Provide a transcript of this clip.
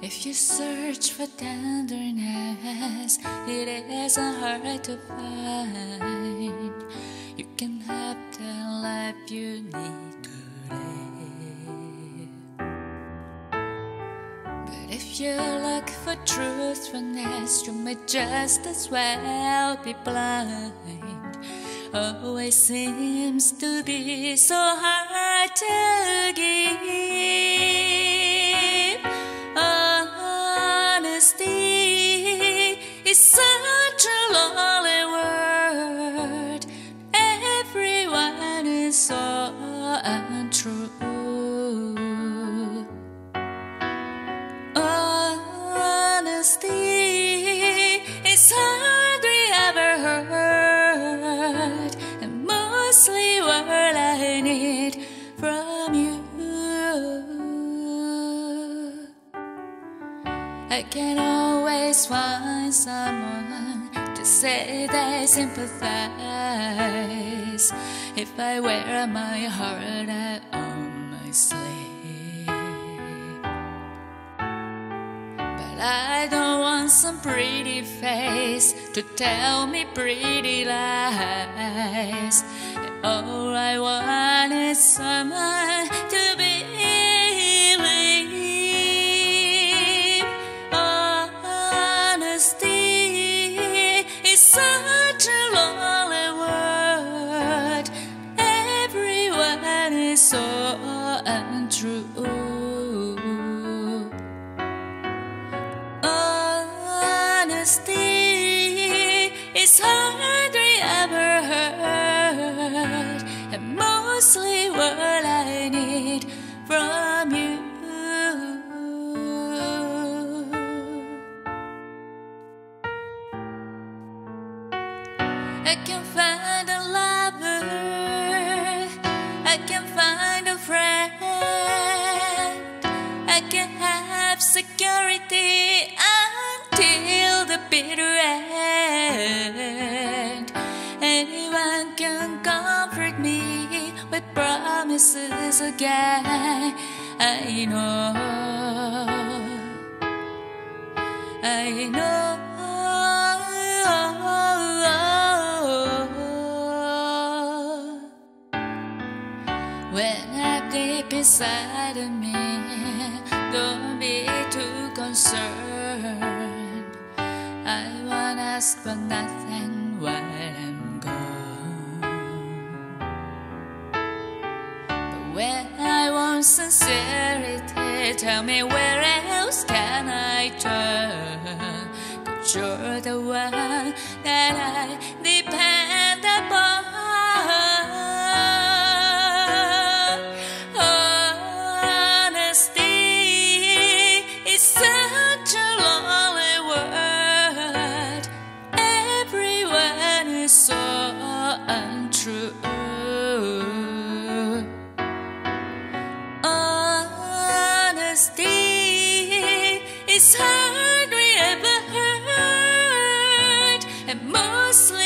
If you search for tenderness, it isn't hard to find. You can have the life you need to live. But if you look for truthfulness, you may just as well be blind. Always seems to be so hard to give. Untrue. Honesty is hardly ever heard, and mostly what I need from you. I can always find someone to say they sympathize if I wear my heart out on my sleeve. But I don't want some pretty face to tell me pretty lies. All I want is someone so untrue. Honesty is hardly ever heard, and mostly what I need from you. I can find promises again. I know, I know. When I'm deep inside of me, don't be too concerned. I won't ask for nothing When I want sincerity, tell me where else can I turn? Cause you're the one that I Honesty is hardly ever heard, and mostly